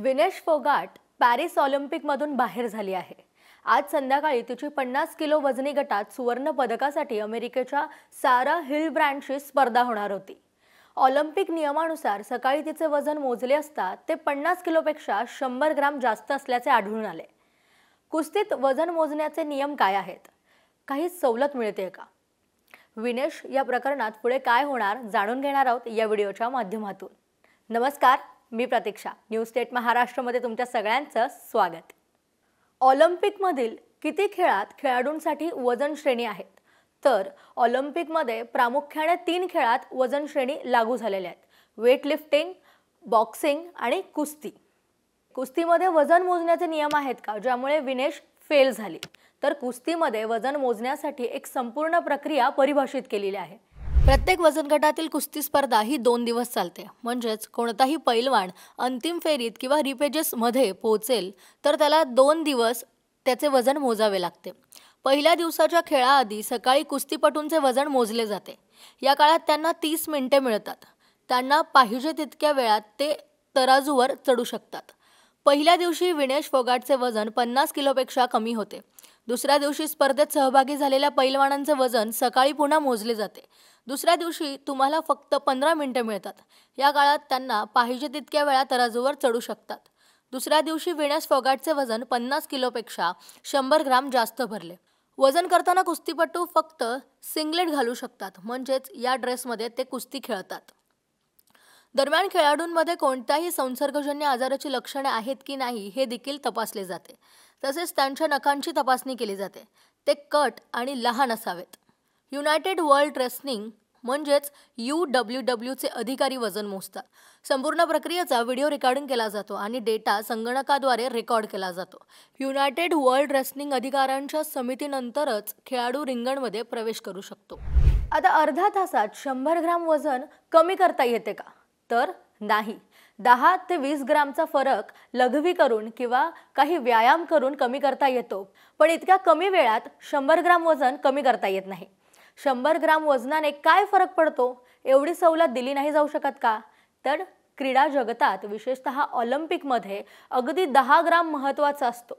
Vinesh Phogat Paris ऑलिम्पिकमधून बाहेर झाली आहे. आज संध्याकाळी तिची पन्नास किलो वजनी गटात सुवर्ण पदकासाठी अमेरिकेच्या सारा हिल ब्रँडशी स्पर्धा होणार होती. ऑलिम्पिक नियमानुसार सकाळी तिचे वजन मोजले असता ते पन्नास किलोपेक्षा शंभर ग्राम जास्त असल्याचे आढळून आले. कुस्तीत वजन मोजण्याचे नियम काय आहेत? काही सवलत मिळते का? विनेश या प्रकरणात पुढे काय होणार जाणून घेणार आहोत या व्हिडिओच्या माध्यमातून. नमस्कार. मी प्रतीक्षा न्यू स्टेट महाराष्ट्रमध्ये तुमच्या सगळ्यांचं स्वागत. ऑलिम्पिकमधील किती खेळात खेळाडूंसाठी वजन श्रेणी आहेत? तर ऑलिम्पिकमध्ये प्रामुख्याने तीन खेळात वजन श्रेणी लागू झालेल्या आहेत. वेट लिफ्टिंग बॉक्सिंग आणि कुस्ती. कुस्तीमध्ये वजन मोजण्याचे नियम आहेत का? ज्यामुळे विनेश फेल झाली. तर कुस्तीमध्ये वजन मोजण्यासाठी एक संपूर्ण प्रक्रिया परिभाषित केलेली आहे. प्रत्येक वजन गटातील कुस्ती स्पर्धा ही दोन दिवस चालते. म्हणजेच कोणताही पैलवान अंतिम फेरीत किंवा रिपेजेसमध्ये पोहोचेल तर त्याला दोन दिवस त्याचे वजन मोजावे लागते. पहिल्या दिवसाच्या खेळाआधी सकाळी कुस्तीपटूंचे वजन मोजले जाते. या काळात त्यांना तीस मिनिटे मिळतात. त्यांना पाहिजे तितक्या वेळात ते तराजूवर चढू शकतात. पहिल्या दिवशी विनेश फोगाटचे वजन पन्नास किलोपेक्षा कमी होते. दुसऱ्या दिवशी स्पर्धेत सहभागी झालेल्या पैलवानांचे वजन सकाळी पुन्हा मोजले जाते. दुसऱ्या दिवशी तुम्हाला फक्त पंधरा मिनटं मिळतात. या काळात त्यांना पाहिजे तितक्या वेळा तराजूवर चढू शकतात. दुसऱ्या दिवशी विनेश फोगाटचे वजन पन्नास किलोपेक्षा शंभर ग्राम जास्त भरले. वजन करताना कुस्तीपटू फक्त सिंगलेट घालू शकतात म्हणजेच या ड्रेसमध्ये ते कुस्ती खेळतात. दरम्यान खेळाडूंमध्ये कोणत्याही संसर्गजन्य आजाराची लक्षणे आहेत की नाही हे देखील तपासले जाते. तसेच त्यांच्या नखांची तपासणी केली जाते. ते कट आणि लहान असावेत. युनायटेड वर्ल्ड रेसनिंग म्हणजेच यू डब्ल्यू डब्ल्यूचे अधिकारी वजन मोजतात. संपूर्ण प्रक्रियेचा व्हिडिओ रेकॉर्डिंग केला जातो आणि डेटा संगणकाद्वारे रेकॉर्ड केला जातो. युनायटेड वर्ल्ड रेसलिंग अधिकाऱ्यांच्या समितीनंतरच खेळाडू रिंगणमध्ये प्रवेश करू शकतो. आता अर्ध्या तासात शंभर ग्राम वजन कमी करता येते का? तर नाही. दहा ते वीस ग्रामचा फरक लघवी करून किंवा काही व्यायाम करून कमी करता येतो. पण इतक्या कमी वेळात शंभर ग्राम वजन कमी करता येत नाही. शंभर ग्राम वजनाने काय फरक पडतो? एवढी सवलत दिली नाही जाऊ शकत का? तर क्रीडा जगतात विशेषतः ऑलिम्पिकमध्ये अगदी दहा ग्राम महत्त्वाचा असतो.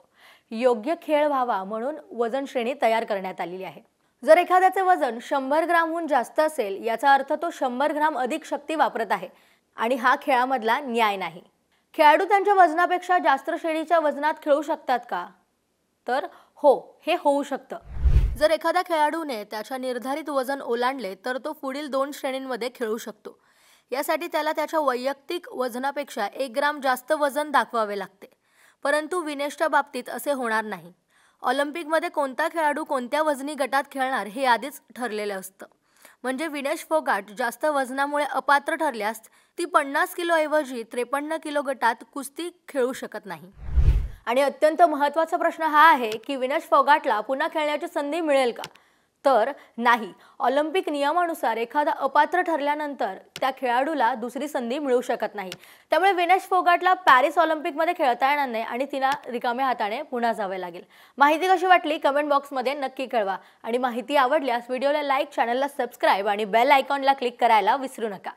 योग्य खेळ व्हावा म्हणून वजन श्रेणी तयार करण्यात आलेली आहे. जर एखाद्याचे वजन शंभर ग्रामहून जास्त असेल याचा अर्थ तो शंभर ग्राम अधिक शक्ती वापरत आहे. आणि हा खेळामधला न्याय नाही. खेळाडू त्यांच्या वजनापेक्षा जास्त श्रेणीच्या वजनात खेळू शकतात का? तर हो हे होऊ शकतं. जर एखाद्या खेळाडूने त्याच्या निर्धारित वजन ओलांडले तर तो पुढील दोन श्रेणींमध्ये खेळू शकतो. यासाठी त्याला त्याच्या वैयक्तिक वजनापेक्षा एक ग्राम जास्त वजन दाखवावे लागते. परंतु विनेशच्या बाबतीत असे होणार नाही. ऑलिम्पिकमध्ये कोणता खेळाडू कोणत्या वजनी गटात खेळणार हे आधीच ठरलेलं असतं. म्हणजे विनेश फोगाट जास्त वजनामुळे अपात्र ठरल्यास ती पन्नास किलोऐवजी त्रेपन्न किलो गटात कुस्ती खेळू शकत नाही. आणि अत्यंत महत्त्वाचा प्रश्न हा आहे की विनेश फोगाटला पुन्हा खेळण्याची संधी मिळेल का? तर नाही. ऑलिम्पिक नियमानुसार एखादा अपात्र ठरल्यानंतर त्या खेळाडूला दुसरी संधी मिळू शकत नाही. त्यामुळे विनेश फोगाटला पॅरिस ऑलिम्पिकमध्ये खेळता येणार नाही आणि तिला रिकाम्या हाताने पुन्हा जावे लागेल. माहिती कशी वाटली? कमेंट बॉक्समध्ये नक्की कळवा. आणि माहिती आवडल्यास व्हिडिओला लाईक चॅनलला सबस्क्राईब आणि बेल आयकॉनला क्लिक करायला विसरू नका.